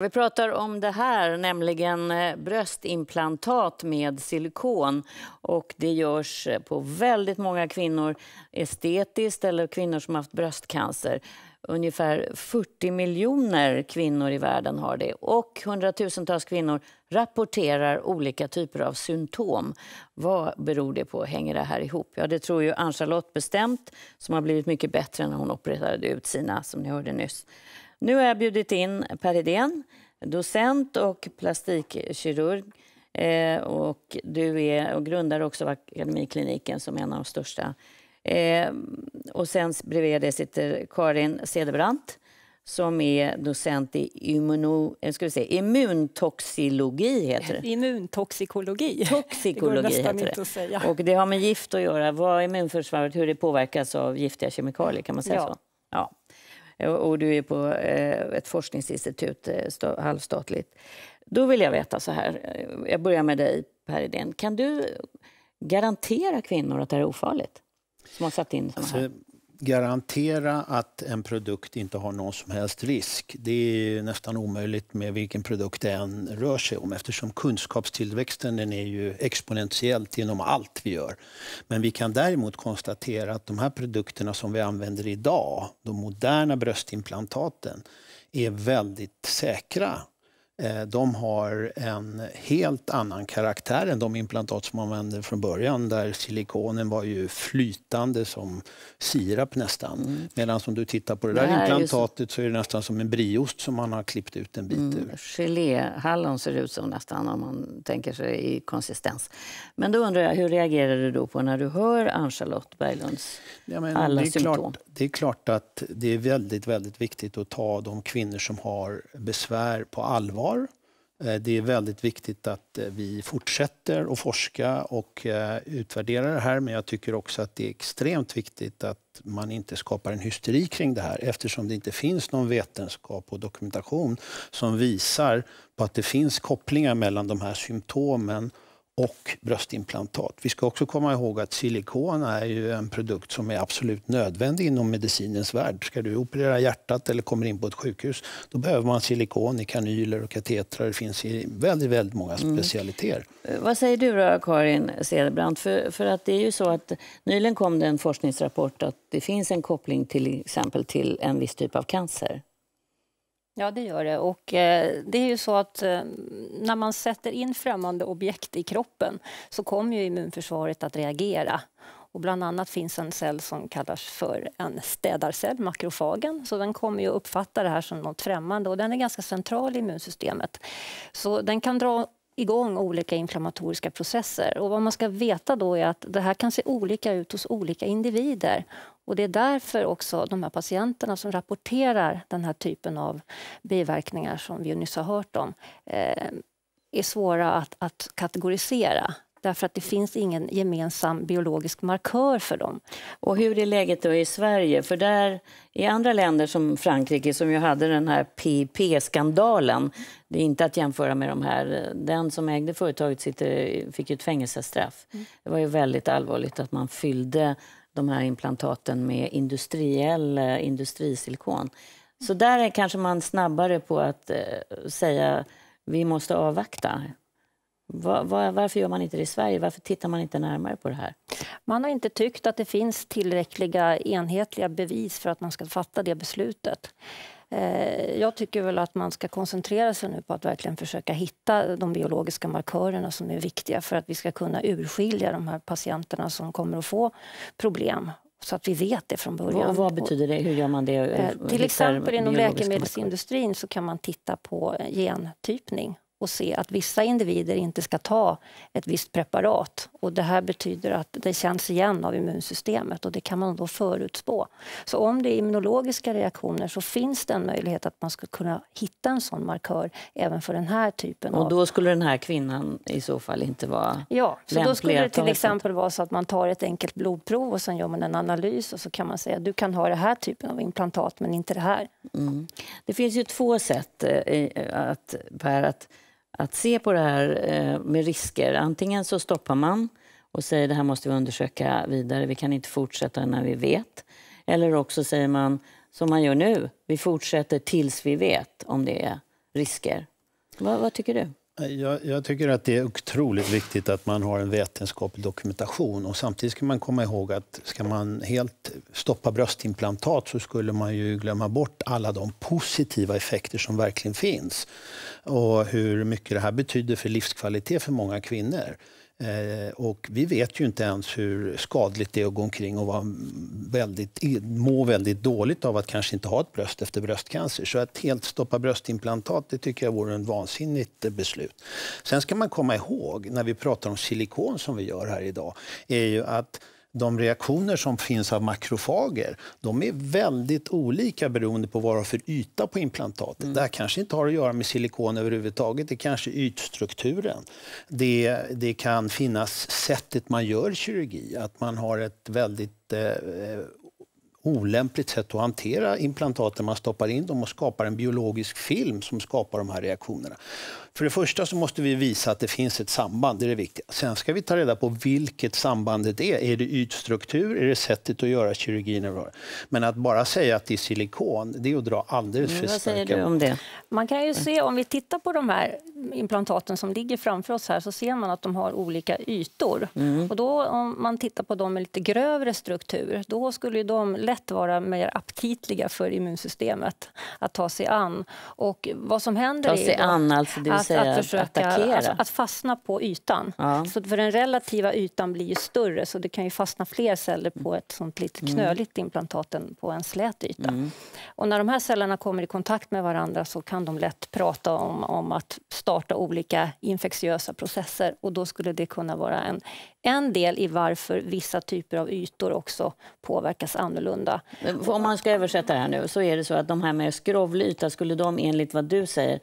Vi pratar om det här, nämligen eh, bröstimplantat med silikon. Och det görs eh, på väldigt många kvinnor estetiskt eller kvinnor som haft bröstcancer. Ungefär 40 miljoner kvinnor i världen har det och hundratusentals kvinnor rapporterar olika typer av symptom. Vad beror det på? Hänger det här ihop? Ja, det tror ju Ann-Charlotte bestämt som har blivit mycket bättre när hon opererade ut sina, som ni hörde nyss. Nu har jag bjudit in Per Hedén, docent och plastikkirurg. Eh, och du är och grundar också Akademikliniken som är en av de största. Eh, och sen bredvid det sitter Karin Cederbrandt som är docent i immuno, eh, ska vi säga, immuntoxikologi. Heter det. Immuntoxikologi. Toxikologi det heter det. Säga. Och det har med gift att göra. Vad immunförsvaret, hur det påverkas av giftiga kemikalier. kan man säga ja. så? Ja. Och du är på eh, ett forskningsinstitut, eh, halvstatligt. Då vill jag veta så här, eh, jag börjar med dig Per Edén. Kan du garantera kvinnor att det är ofarligt? Som har satt in alltså, här? Garantera att en produkt inte har någon som helst risk. Det är nästan omöjligt med vilken produkt det än rör sig om eftersom kunskapstillväxten den är ju exponentiellt genom allt vi gör. Men vi kan däremot konstatera att de här produkterna som vi använder idag, de moderna bröstimplantaten, är väldigt säkra de har en helt annan karaktär än de implantat som man använde från början där silikonen var ju flytande som sirap nästan. Mm. Medan om du tittar på det, det där implantatet så... så... är det nästan som en brieost som man har klippt ut en bit mm. ur. Geléhallon ser det ut som nästan om man tänker sig i konsistens. Men då undrar jag, hur reagerar du då på när du hör Ann-Charlotte Berglunds ja, alla det symptom? Klart, det är klart att det är väldigt, väldigt viktigt att ta de kvinnor som har besvär på allvar. Eh, det är väldigt viktigt att eh, vi fortsätter att forska och eh, utvärdera det här men jag tycker också att det är extremt viktigt att man inte skapar en hysteri kring det här eftersom det inte finns någon vetenskap och dokumentation som visar på att det finns kopplingar mellan de här symptomen och bröstimplantat. Vi ska också komma ihåg att silikon är ju en produkt som är absolut nödvändig inom medicinens värld. Ska du operera hjärtat eller kommer in på ett sjukhus, då behöver man silikon i kanyler och katetrar. Det finns i väldigt, väldigt många mm. specialiteter. Mm. Vad säger du då, Karin Cederbrandt? För, för att det är ju så att nyligen kom det en forskningsrapport att det finns en koppling till exempel till en viss typ av cancer. Ja, det gör det. Och eh, det är ju så att eh, när man sätter in främmande objekt i kroppen så kommer ju immunförsvaret att reagera. Och bland annat finns en cell som kallas för en städarcell, makrofagen. Så den kommer ju uppfatta det här som något främmande och den är ganska central i immunsystemet. Så den kan dra igång olika inflammatoriska processer. Och vad man ska veta då är att det här kan se olika ut hos olika individer. Och det är därför också de här patienterna som rapporterar den här typen av biverkningar som vi nyss har hört om eh, är svåra att, att kategorisera därför att det finns ingen gemensam biologisk markör för dem. Och hur är läget då i Sverige? För där i andra länder som Frankrike som ju hade den här PP-skandalen, det är inte att jämföra med de här, den som ägde företaget sitter, fick ett fängelsestraff. Mm. Det var ju väldigt allvarligt att man fyllde de här implantaten med industriell eh, industrisilikon. Så där är kanske man snabbare på att eh, säga vi måste avvakta. Var, var, varför gör man inte det i Sverige? Varför tittar man inte närmare på det här? Man har inte tyckt att det finns tillräckliga enhetliga bevis för att man ska fatta det beslutet. Eh, jag tycker väl att man ska koncentrera sig nu på att verkligen försöka hitta de biologiska markörerna som är viktiga för att vi ska kunna urskilja de här patienterna som kommer att få problem så att vi vet det från början. Vad, vad betyder det? Hur gör man det? Eh, till exempel inom läkemedelsindustrin så kan man titta på gentypning och se att vissa individer inte ska ta ett visst preparat. Och det här betyder att det känns igen av immunsystemet och det kan man då förutspå. Så om det är immunologiska reaktioner så finns det en möjlighet att man ska kunna hitta en sån markör även för den här typen Och då skulle den här kvinnan i så fall inte vara Ja, så då skulle det till exempel vara så att man tar ett enkelt blodprov och sen gör man en analys och så kan man säga att du kan ha den här typen av implantat men inte det här. Mm. Det finns ju två sätt eh, att, Per, att att se på det här eh, med risker. Antingen så stoppar man och säger det här måste vi undersöka vidare, vi kan inte fortsätta när vi vet. Eller också säger man som man gör nu, vi fortsätter tills vi vet om det är risker. Vad, vad tycker du? Jag, jag, tycker att det är otroligt viktigt att man har en vetenskaplig dokumentation. Och samtidigt ska man komma ihåg att ska man helt stoppa bröstimplantat så skulle man ju glömma bort alla de positiva effekter som verkligen finns. Och hur mycket det här betyder för livskvalitet för många kvinnor. Eh, och vi vet ju inte ens hur skadligt det är att gå omkring och vara väldigt, må väldigt dåligt av att kanske inte ha ett bröst efter bröstcancer. Så att helt stoppa bröstimplantat det tycker jag vore en vansinnigt beslut. Sen ska man komma ihåg när vi pratar om silikon som vi gör här idag är ju att de reaktioner som finns av makrofager de är väldigt olika beroende på vad det har för yta på implantatet. Mm. Det här kanske inte har att göra med silikon överhuvudtaget, det är kanske ytstrukturen. Det, det kan finnas sättet man gör kirurgi, att man har ett väldigt eh, olämpligt sätt att hantera implantaten. Man stoppar in dem och skapar en biologisk film som skapar de här reaktionerna. För det första så måste vi visa att det finns ett samband, det är det viktiga. Sen ska vi ta reda på vilket sambandet är. Är det ytstruktur? Är det sättet att göra kirurgin? Men att bara säga att det är silikon, det är att dra alldeles för starka... Vad säger du om det? Man kan ju se, om vi tittar på de här implantaten som ligger framför oss här, så ser man att de har olika ytor. Mm. Och då om man tittar på dem med lite grövre struktur, då skulle de lätt vara mer aptitliga för immunsystemet att ta sig an. Och vad som händer ta sig är an, alltså det vill säga att, försöka, attackera? Alltså att fastna på ytan. Ja. Så för den relativa ytan blir ju större så det kan ju fastna fler celler på ett sånt lite mm. knöligt implantat än på en slät yta. Mm. Och när de här cellerna kommer i kontakt med varandra så kan de lätt prata om, om att starta olika infektiösa processer och då skulle det kunna vara en, en del i varför vissa typer av ytor också påverkas annorlunda. Om man ska översätta det här nu så är det så att de här med skrovlig yta, skulle de enligt vad du säger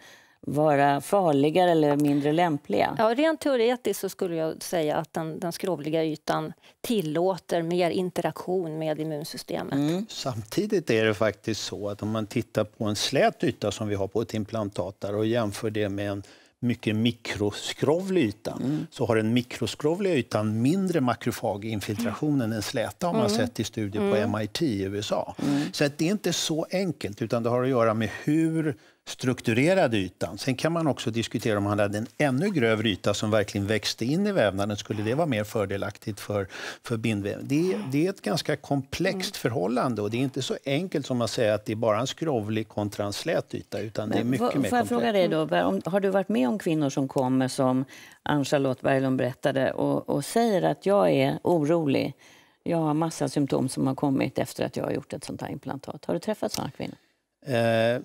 vara farligare eller mindre lämpliga? Ja, rent teoretiskt så skulle jag säga att den, den skrovliga ytan tillåter mer interaktion med immunsystemet. Mm. Samtidigt är det faktiskt så att om man tittar på en slät yta som vi har på ett implantat där och jämför det med en mycket mikroskrovlig yta mm. så har den mikroskrovliga ytan mindre makrofaginfiltration mm. än den släta har man mm. sett i studier på MIT mm. i USA. Mm. Så att det är inte så enkelt utan det har att göra med hur strukturerade ytan. Sen kan man också diskutera om man hade en ännu grövre yta som verkligen växte in i vävnaden. Skulle det vara mer fördelaktigt för, för bindväv? Det, det är ett ganska komplext förhållande och det är inte så enkelt som att säga att det är bara en skrovlig kontra en slät yta. Utan det är mycket får, mer får jag fråga dig då, har du varit med om kvinnor som kommer som Ann-Charlotte Berglund berättade och, och säger att jag är orolig jag har massa symptom som har kommit efter att jag har gjort ett sånt här implantat. Har du träffat sådana kvinnor? Eh,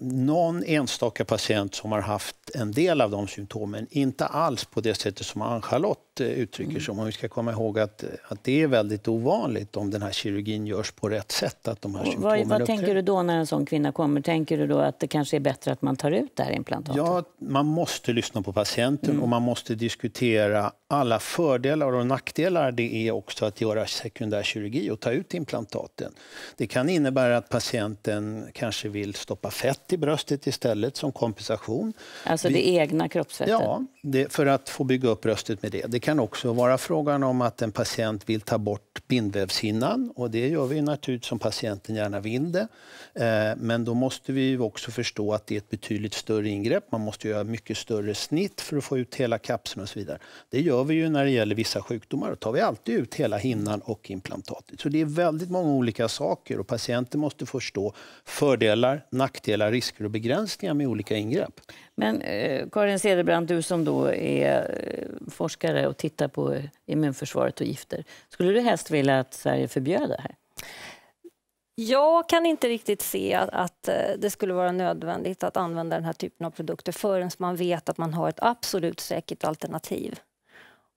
någon enstaka patient som har haft en del av de symptomen. Inte alls på det sättet som Ann-Charlotte eh, uttrycker mm. som. Vi ska komma ihåg att, att det är väldigt ovanligt om den här kirurgin görs på rätt sätt. Att de här vad, vad tänker du då när en sån kvinna kommer? Tänker du då att det kanske är bättre att man tar ut det här implantatet? Ja, man måste lyssna på patienten mm. och man måste diskutera alla fördelar och nackdelar det är också att göra sekundär kirurgi och ta ut implantaten. Det kan innebära att patienten kanske vill stoppa fett i bröstet istället som kompensation. Alltså det egna kroppsfettet? Ja, det, för att få bygga upp bröstet med det. Det kan också vara frågan om att en patient vill ta bort bindvävshinnan och det gör vi naturligtvis som patienten gärna vill det. Eh, men då måste vi också förstå att det är ett betydligt större ingrepp. Man måste göra mycket större snitt för att få ut hela kapseln och så vidare. Det gör vi ju när det gäller vissa sjukdomar. Då tar vi alltid ut hela hinnan och implantatet. Så det är väldigt många olika saker och patienten måste förstå fördelar, nackdelar, risker och begränsningar med olika ingrepp. Men eh, Karin Cederbrand, du som då är eh, forskare och tittar på immunförsvaret och gifter. Skulle du helst vilja att Sverige förbjöd det här? Jag kan inte riktigt se att, att, eh, det skulle vara nödvändigt att använda den här typen av produkter förrän man vet att man har ett absolut säkert alternativ.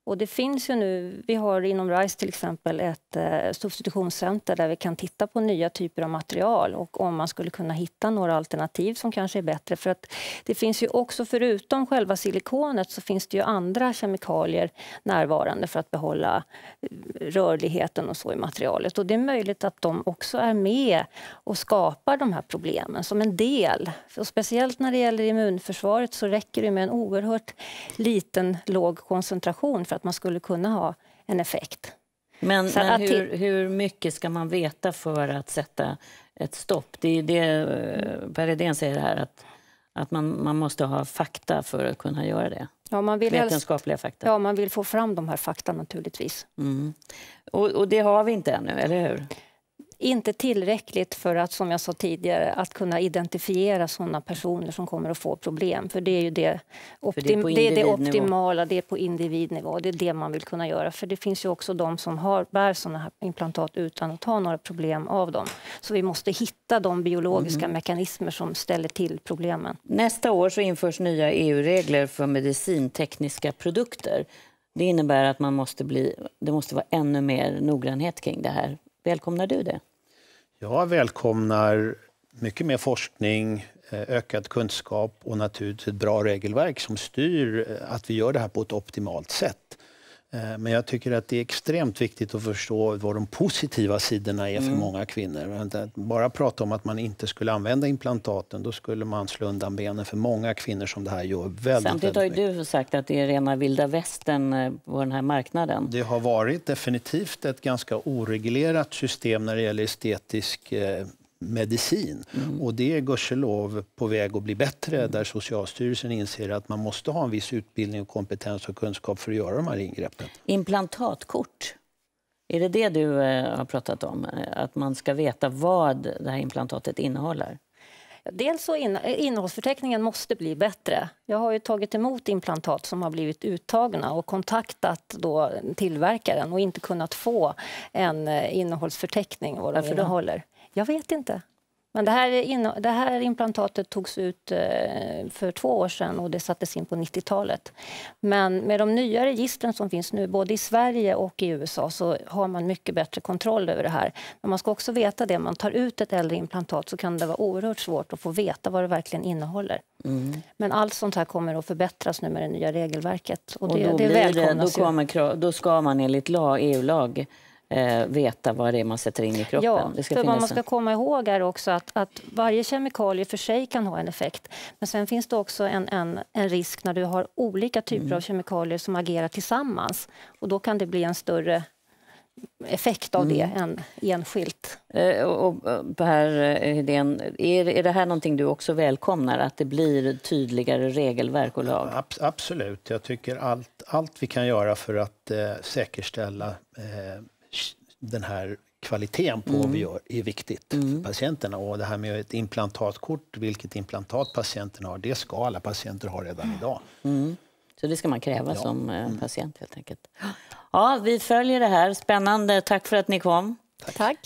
Och det finns ju nu, vi har inom RISE till exempel ett eh, substitutionscenter där vi kan titta på nya typer av material och om man skulle kunna hitta några alternativ som kanske är bättre. För att det finns ju också, förutom själva silikonet, så finns det ju andra kemikalier närvarande för att behålla eh, rörligheten och så i materialet. Och det är möjligt att de också är med och skapar de här problemen som en del. Och speciellt när det gäller immunförsvaret så räcker det med en oerhört liten, låg koncentration för att man skulle kunna ha en effekt. Men, men hur, hur, mycket ska man veta för att sätta ett stopp? Det är det eh, Per Edén säger här, att, Att man, man måste ha fakta för att kunna göra det. Ja, man vill helst, Vetenskapliga fakta. ja, man vill få fram de här fakta naturligtvis. Mm. Och, och det har vi inte ännu, eller hur? Inte tillräckligt för att, som jag sa tidigare, att kunna identifiera sådana personer som kommer att få problem. För det är ju det, För det är optim- på det, är det optimala, det är på individnivå. Det är det man vill kunna göra. För det finns ju också de som har, bär sådana här implantat utan att ha några problem av dem. Så vi måste hitta de biologiska Mm. mekanismer som ställer till problemen. Nästa år så införs nya EU-regler för medicintekniska produkter. Det innebär att man måste bli, det måste vara ännu mer noggrannhet kring det här. Välkomnar du det? Jag välkomnar mycket mer forskning, eh, ökad kunskap och naturligtvis ett bra regelverk som styr eh, att vi gör det här på ett optimalt sätt. Eh, Men jag tycker att det är extremt viktigt att förstå vad de positiva sidorna är för många kvinnor. Att Bara prata om att man inte skulle använda implantaten, då skulle man slå undan benen för många kvinnor som det här gör väldigt, Samtidigt har ju du sagt att det är rena vilda västern eh, på den här marknaden. Det har varit definitivt ett ganska oreglerat system när det gäller estetisk eh, medicin. Och det är gudskelov på väg att bli bättre där Socialstyrelsen inser att man måste ha en viss utbildning, och kompetens och kunskap för att göra de här ingreppen. Implantatkort. Är det det du eh, har pratat om? Eh, Att man ska veta vad det här implantatet innehåller? Dels så in, innehållsförteckningen måste bli bättre. Jag har ju tagit emot implantat som har blivit uttagna och kontaktat då tillverkaren och inte kunnat få en eh, innehållsförteckning vad de innehåller. Jag vet inte. Men det här, det här implantatet togs ut eh, för två år sedan och det sattes in på 90-talet. Men med de nya registren som finns nu, både i Sverige och i USA, så har man mycket bättre kontroll över det här. Men man ska också veta det, man tar ut ett äldre implantat så kan det vara oerhört svårt att få veta vad det verkligen innehåller. Men allt sånt här kommer att förbättras nu med det nya regelverket. Och det, då, det det, då, kommer, då ska man enligt lag, EU-lag eh, veta vad det är man sätter in i kroppen. Ja, det ska för man ska en- komma ihåg är också att, att varje kemikalie för sig kan ha en effekt. Men sen finns det också en, en, en risk när du har olika typer Mm. av kemikalier som agerar tillsammans. Och då kan det bli en större effekt av det Mm. än enskilt. Eh, och, och, Per eh, Hedén, är, är det här någonting du också välkomnar? Att det blir tydligare regelverk och lag? Abs- absolut. Jag tycker allt, allt vi kan göra för att eh, säkerställa eh, den här kvaliteten på vad vi gör är viktigt för patienterna. Och det här med ett implantatkort, vilket implantat patienten har, det ska alla patienter ha redan idag. Så det ska man kräva som eh, patient helt enkelt. Ja, vi följer det här. Spännande. Tack för att ni kom. Tack.